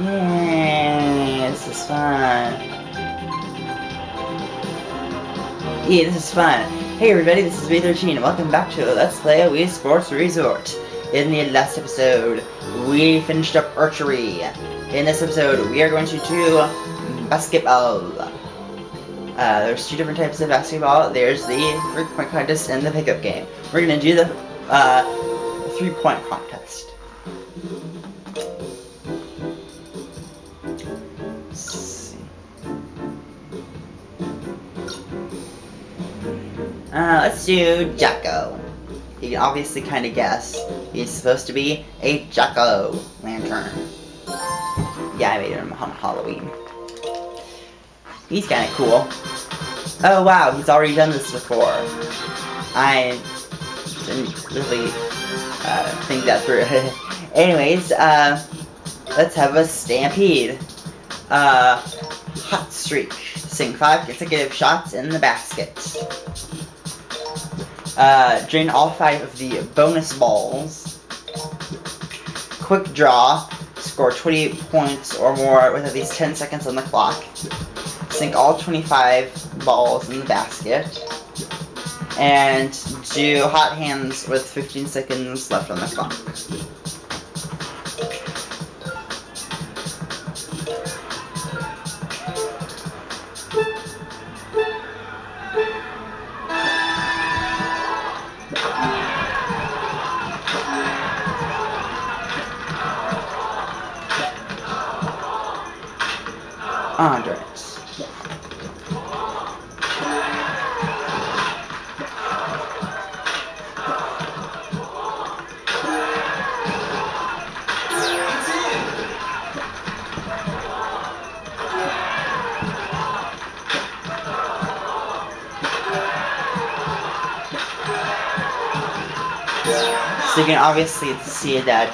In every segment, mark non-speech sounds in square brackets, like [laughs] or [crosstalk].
Yay, this is fun. Yeah, this is fun. Hey everybody, this is V13 and welcome back to Let's Play Wii Sports Resort. In the last episode, we finished up archery. In this episode, we are going to do basketball. Uh, there's two different types of basketball. There's the three-point contest and the pickup game. We're going to do the uh, three-point contest. Uh, let's do Jacko. You can obviously kind of guess. He's supposed to be a Jack-O-Lantern. Yeah, I made him on Halloween. He's kind of cool. Oh wow, he's already done this before. I didn't really uh, think that through. [laughs] Anyways, uh, let's have a stampede. Uh, hot streak. Sink five consecutive shots in the basket. Uh, drain all five of the bonus balls. Quick draw. Score 28 points or more with at least 10 seconds on the clock. Sink all 25 balls in the basket. And do hot hands with 15 seconds left on the clock. You can obviously see that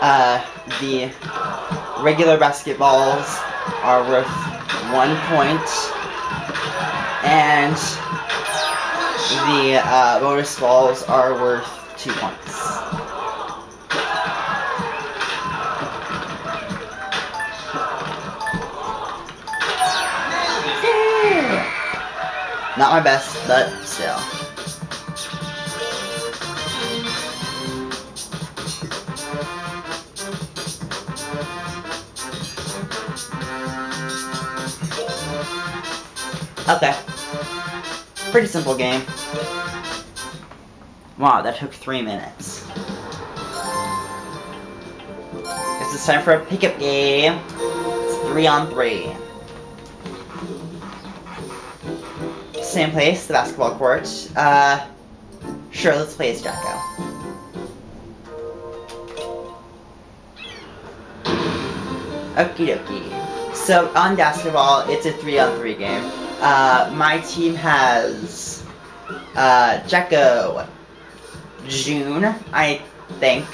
uh, the regular basketballs are worth one point, and the uh, bonus balls are worth two points. Not my best, but Okay. Pretty simple game. Wow, that took three minutes. Guess it's time for a pickup game. It's three on three. Same place, the basketball court. Uh, sure, let's play as Jacko. Okie dokie. So, on basketball, it's a three on three game. Uh, my team has uh, Jacko, June, I think,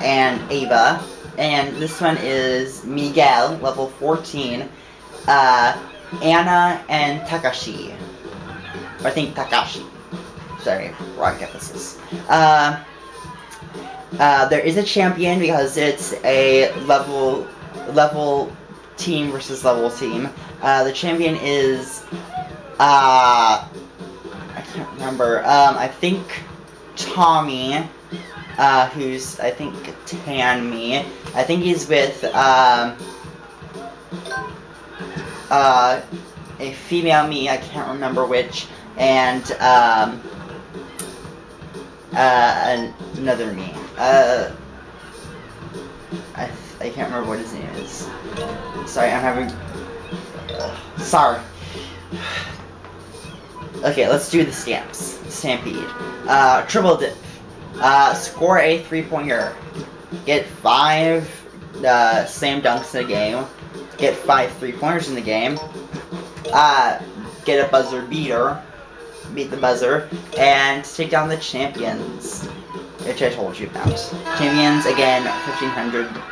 and Ava. And this one is Miguel, level 14, uh, Anna, and Takashi. I think Takashi. Sorry, wrong emphasis. Uh, uh, there is a champion because it's a level level team versus level team. Uh, the champion is, uh, I can't remember. Um, I think Tommy, uh, who's I think Tan Me. I think he's with um, uh, a female me. I can't remember which, and um, uh, another me. Uh, I I can't remember what his name is. Sorry, I'm having. Sorry. Okay, let's do the stamps. Stampede. Uh, triple dip. Uh, score a three-pointer. Get five uh, slam dunks in a game. Get five three-pointers in the game. Uh, get a buzzer beater. Beat the buzzer. And take down the champions. Which I told you about. Champions, again, 1500.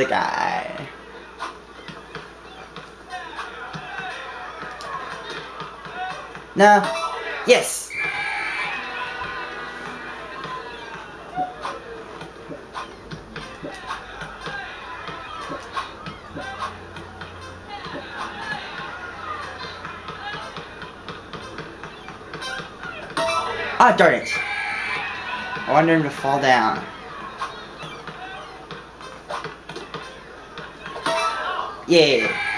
the guy. No. Yes. Ah, darn it. I wanted him to fall down. Yeah.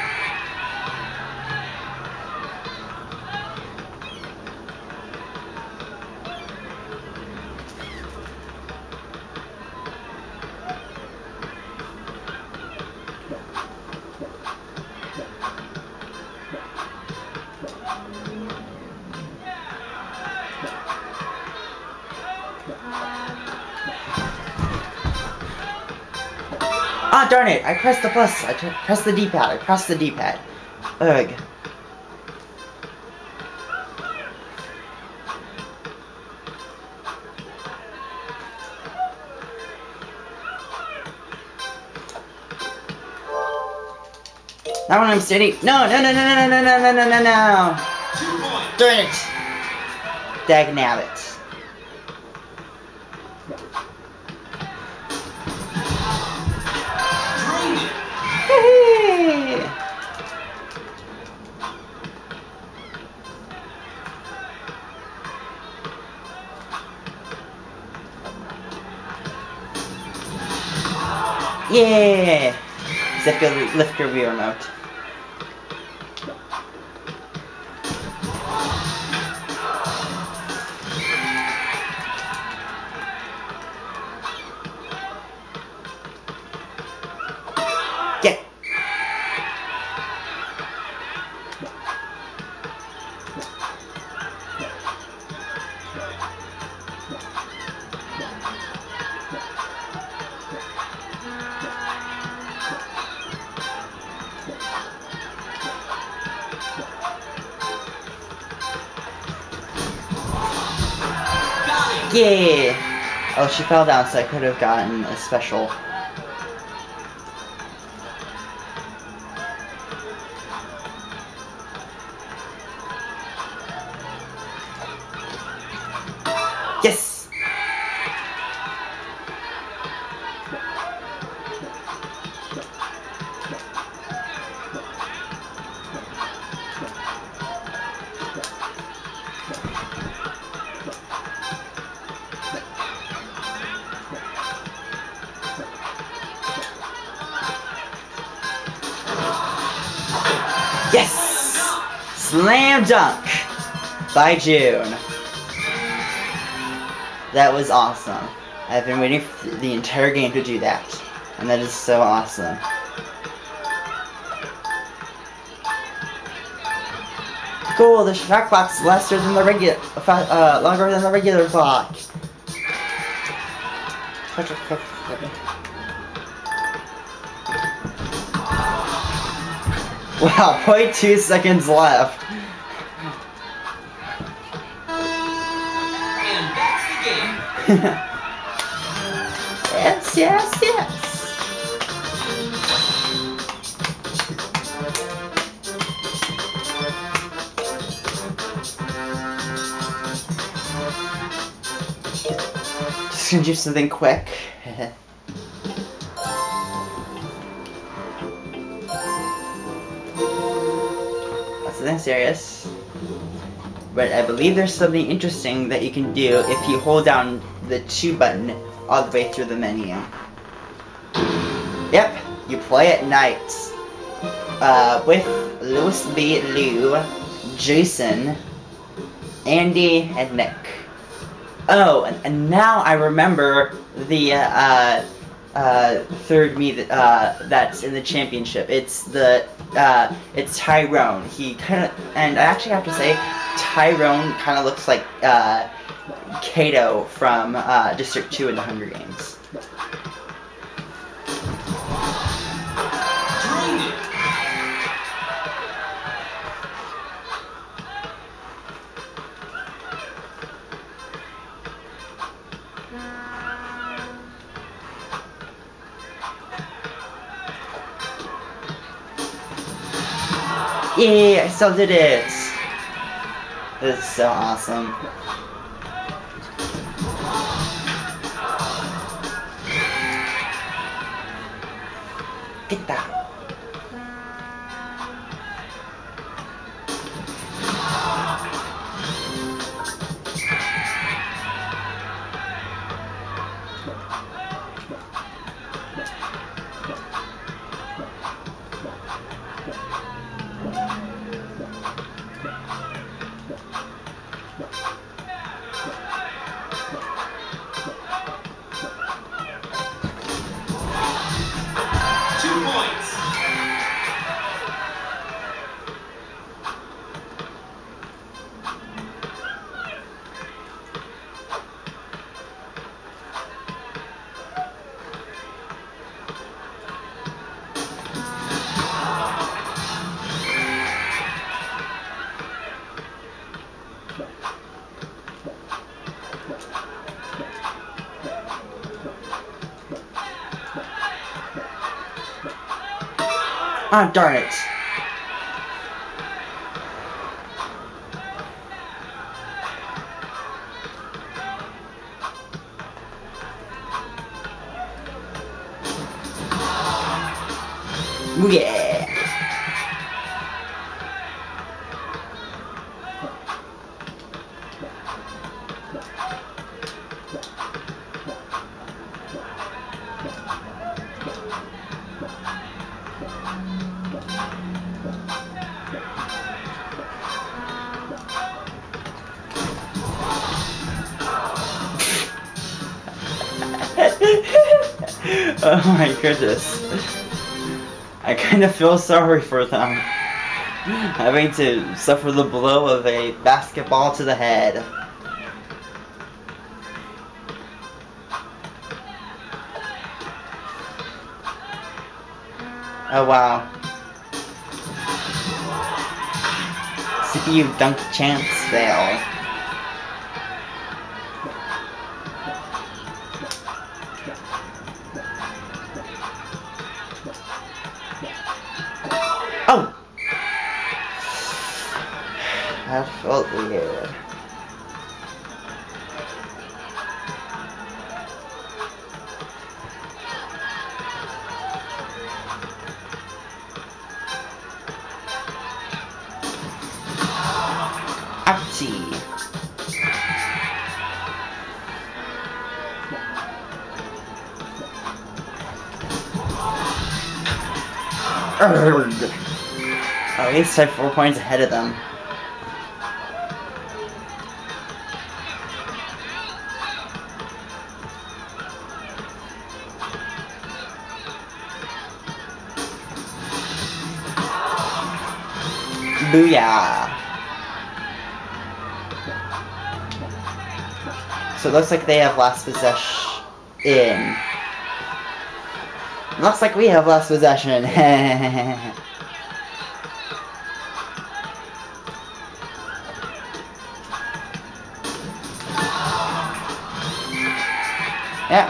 Ah, darn it! I pressed the plus. I pressed the D-pad. I pressed the D-pad. Ugh. Not when I'm standing. No, no, no, no, no, no, no, no, no, no, no. Darn it. Dag nabbit. Yeah! Except you'll lift your Wii remote. Yeah! Oh, she fell down, so I could have gotten a special. Slam dunk by June. That was awesome. I've been waiting for the entire game to do that. And that is so awesome. Cool, the shot clock's lesser than the regular, uh, longer than the regular clock. Wow, [laughs] 0.2 seconds left. And that's the game. yes, yes, yes. Just gonna do something quick. Serious. But I believe there's something interesting that you can do if you hold down the 2 button all the way through the menu. Yep, you play at night. Uh, with Louis B. Lou, Jason, Andy, and Nick. Oh, and, and now I remember the uh, uh, third me uh, that's in the championship. It's the uh, it's Tyrone. He kind of, and I actually have to say, Tyrone kind of looks like uh, Cato from uh, District 2 in the Hunger Games. Yay, I still did it! This is so awesome. Get that. Ah, darn it. Yeah. [laughs] oh my goodness. I kind of feel sorry for them. Having to suffer the blow of a basketball to the head. Oh wow. CPU dunk chance fail. That felt weird. Urgh. At least I'm four points ahead of them. Booyah! So it looks like they have last possession. In. Looks like we have last possession. [laughs] yeah,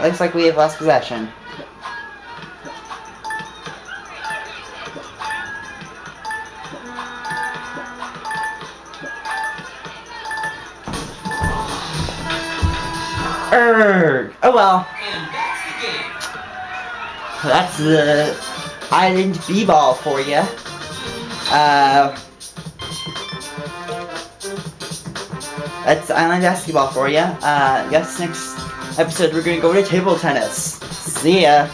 looks like we have last possession. Erg. Oh well. That's the the Island B-ball for you. Uh, that's Island basketball for you. Uh, guess next episode we're gonna go to table tennis. See ya.